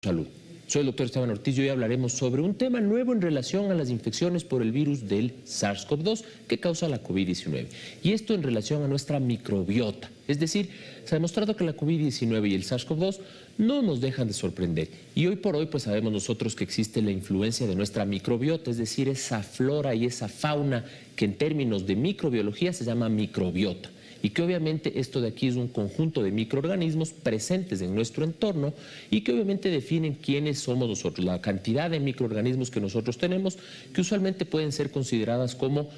Salud. Soy el doctor Esteban Ortiz y hoy hablaremos sobre un tema nuevo en relación a las infecciones por el virus del SARS-CoV-2 que causa la COVID-19. Y esto en relación a nuestra microbiota. Es decir, se ha demostrado que la COVID-19 y el SARS-CoV-2 no nos dejan de sorprender. Y hoy por hoy pues sabemos nosotros que existe la influencia de nuestra microbiota, es decir, esa flora y esa fauna que en términos de microbiología se llama microbiota y que obviamente esto de aquí es un conjunto de microorganismos presentes en nuestro entorno y que obviamente definen quiénes somos nosotros, la cantidad de microorganismos que nosotros tenemos, que usualmente pueden ser consideradas como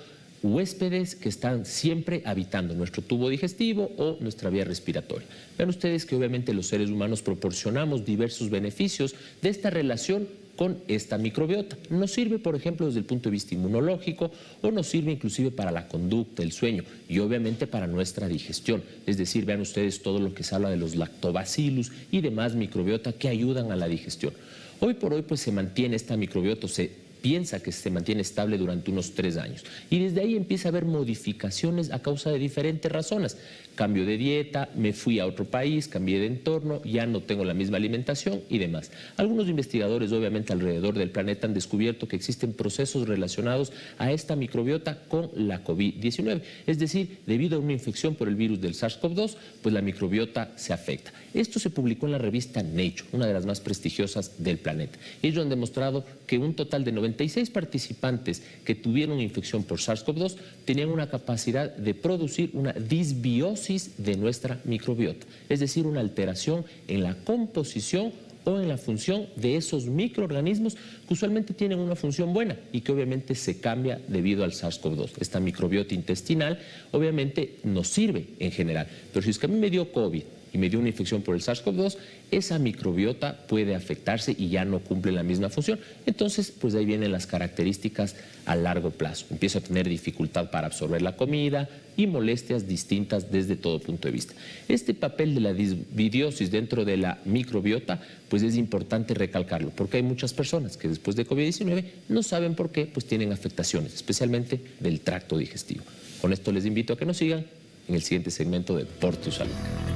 huéspedes que están siempre habitando nuestro tubo digestivo o nuestra vía respiratoria. Vean ustedes que obviamente los seres humanos proporcionamos diversos beneficios de esta relación con esta microbiota. Nos sirve, por ejemplo, desde el punto de vista inmunológico o nos sirve inclusive para la conducta, el sueño y obviamente para nuestra digestión. Es decir, vean ustedes todo lo que se habla de los lactobacillus y demás microbiota que ayudan a la digestión. Hoy por hoy pues se mantiene esta microbiota, se piensa que se mantiene estable durante unos tres años. Y desde ahí empieza a haber modificaciones a causa de diferentes razones. Cambio de dieta, me fui a otro país, cambié de entorno, ya no tengo la misma alimentación y demás. Algunos investigadores, obviamente, alrededor del planeta han descubierto que existen procesos relacionados a esta microbiota con la COVID-19. Es decir, debido a una infección por el virus del SARS-CoV-2, pues la microbiota se afecta. Esto se publicó en la revista Nature, una de las más prestigiosas del planeta. Ellos han demostrado que un total de 90 96 participantes que tuvieron infección por SARS-CoV-2 tenían una capacidad de producir una disbiosis de nuestra microbiota, es decir, una alteración en la composición o en la función de esos microorganismos que usualmente tienen una función buena y que obviamente se cambia debido al SARS-CoV-2. Esta microbiota intestinal obviamente nos sirve en general, pero si es que a mí me dio COVID y me dio una infección por el SARS-CoV-2, esa microbiota puede afectarse y ya no cumple la misma función. Entonces, pues ahí vienen las características a largo plazo. Empiezo a tener dificultad para absorber la comida y molestias distintas desde todo punto de vista. Este papel de la disbidiosis dentro de la microbiota, pues es importante recalcarlo, porque hay muchas personas que después de COVID-19 no saben por qué, pues tienen afectaciones, especialmente del tracto digestivo. Con esto les invito a que nos sigan en el siguiente segmento de Por tu Salud.